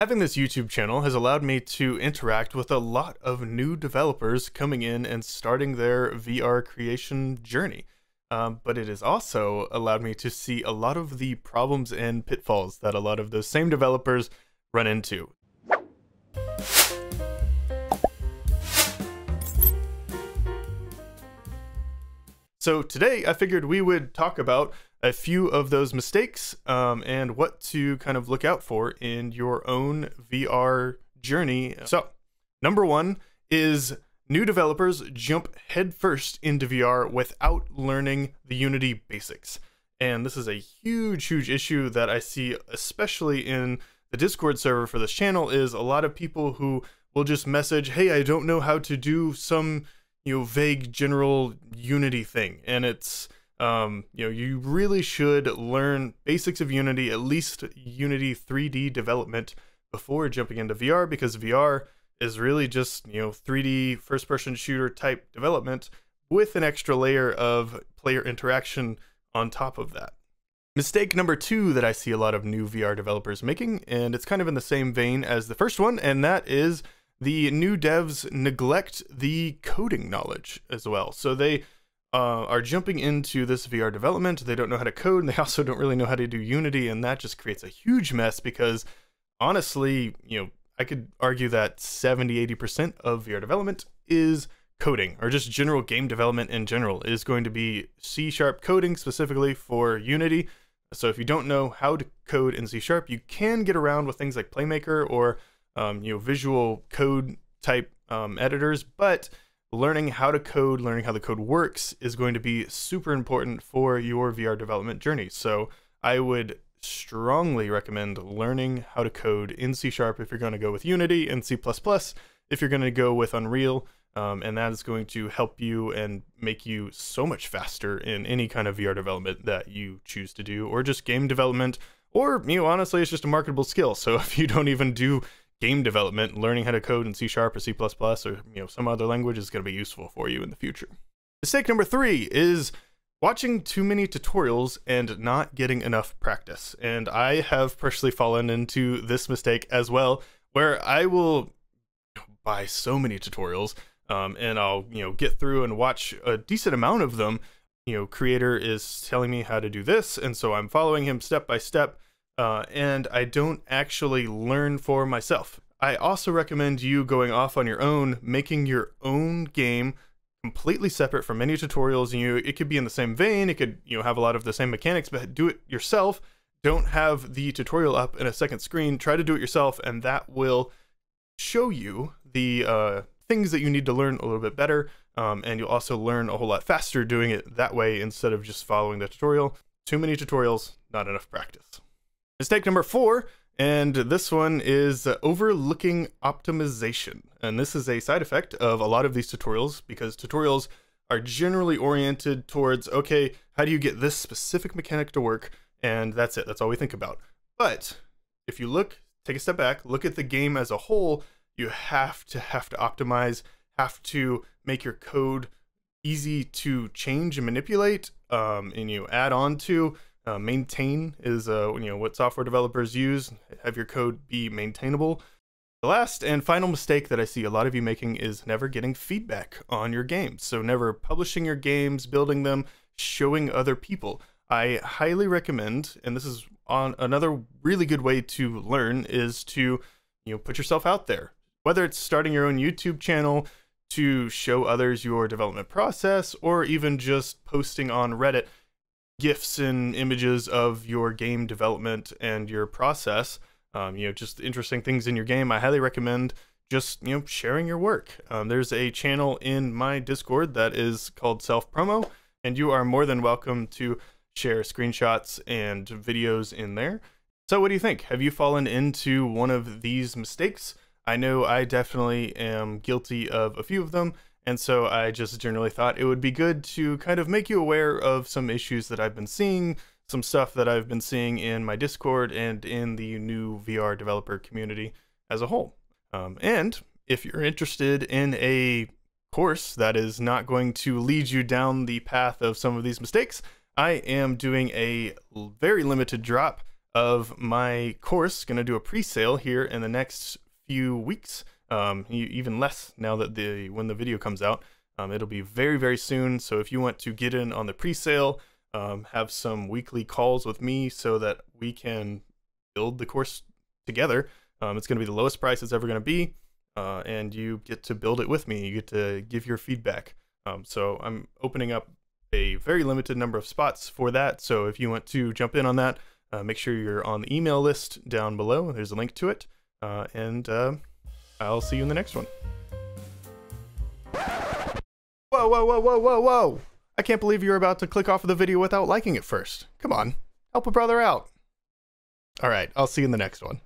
Having this YouTube channel has allowed me to interact with a lot of new developers coming in and starting their VR creation journey. Um, but it has also allowed me to see a lot of the problems and pitfalls that a lot of those same developers run into. So today I figured we would talk about a few of those mistakes um, and what to kind of look out for in your own VR journey. So, number one is new developers jump headfirst into VR without learning the Unity basics. And this is a huge, huge issue that I see, especially in the Discord server for this channel, is a lot of people who will just message, hey, I don't know how to do some, you know, vague general Unity thing. And it's, um, you know, you really should learn basics of Unity, at least Unity 3D development before jumping into VR because VR is really just, you know, 3D first person shooter type development with an extra layer of player interaction on top of that. Mistake number two that I see a lot of new VR developers making, and it's kind of in the same vein as the first one, and that is the new devs neglect the coding knowledge as well. So they uh, are jumping into this VR development. They don't know how to code, and they also don't really know how to do Unity, and that just creates a huge mess because honestly, you know, I could argue that 70 80% of VR development is coding or just general game development in general is going to be C sharp coding specifically for Unity. So if you don't know how to code in C sharp, you can get around with things like Playmaker or um, you know visual code type um, editors, but learning how to code, learning how the code works is going to be super important for your VR development journey. So I would strongly recommend learning how to code in C Sharp if you're going to go with Unity and C++ if you're going to go with Unreal. Um, and that is going to help you and make you so much faster in any kind of VR development that you choose to do, or just game development, or you know, honestly, it's just a marketable skill. So if you don't even do game development, learning how to code in C Sharp or C++ or you know some other language is going to be useful for you in the future. Mistake number three is watching too many tutorials and not getting enough practice. And I have personally fallen into this mistake as well, where I will buy so many tutorials um, and I'll you know get through and watch a decent amount of them. You know, creator is telling me how to do this, and so I'm following him step by step uh, and I don't actually learn for myself. I also recommend you going off on your own, making your own game completely separate from any tutorials. And you, it could be in the same vein. It could, you know, have a lot of the same mechanics, but do it yourself. Don't have the tutorial up in a second screen. Try to do it yourself, and that will show you the uh, things that you need to learn a little bit better. Um, and you'll also learn a whole lot faster doing it that way instead of just following the tutorial. Too many tutorials, not enough practice. Mistake number four, and this one is overlooking optimization. And this is a side effect of a lot of these tutorials because tutorials are generally oriented towards, okay, how do you get this specific mechanic to work? And that's it, that's all we think about. But if you look, take a step back, look at the game as a whole, you have to have to optimize, have to make your code easy to change and manipulate, um, and you add on to uh, maintain is uh, you know what software developers use. Have your code be maintainable. The last and final mistake that I see a lot of you making is never getting feedback on your games. So never publishing your games, building them, showing other people. I highly recommend, and this is on another really good way to learn is to you know put yourself out there. Whether it's starting your own YouTube channel to show others your development process, or even just posting on Reddit gifs and images of your game development and your process. Um, you know, just interesting things in your game. I highly recommend just you know sharing your work. Um, there's a channel in my Discord that is called Self Promo, and you are more than welcome to share screenshots and videos in there. So, what do you think? Have you fallen into one of these mistakes? I know I definitely am guilty of a few of them, and so I just generally thought it would be good to kind of make you aware of some issues that I've been seeing, some stuff that I've been seeing in my Discord and in the new VR developer community as a whole. Um, and if you're interested in a course that is not going to lead you down the path of some of these mistakes, I am doing a very limited drop of my course. Going to do a pre-sale here in the next few weeks, um, even less now that the when the video comes out. Um, it'll be very very soon. So if you want to get in on the pre-sale, um, have some weekly calls with me so that we can build the course together. Um, it's going to be the lowest price it's ever going to be, uh, and you get to build it with me. You get to give your feedback. Um, so I'm opening up a very limited number of spots for that. So if you want to jump in on that, uh, make sure you're on the email list down below. There's a link to it. Uh, and uh, I'll see you in the next one. Whoa, whoa, whoa, whoa, whoa, whoa! I can't believe you're about to click off of the video without liking it first. Come on, help a brother out. All right, I'll see you in the next one.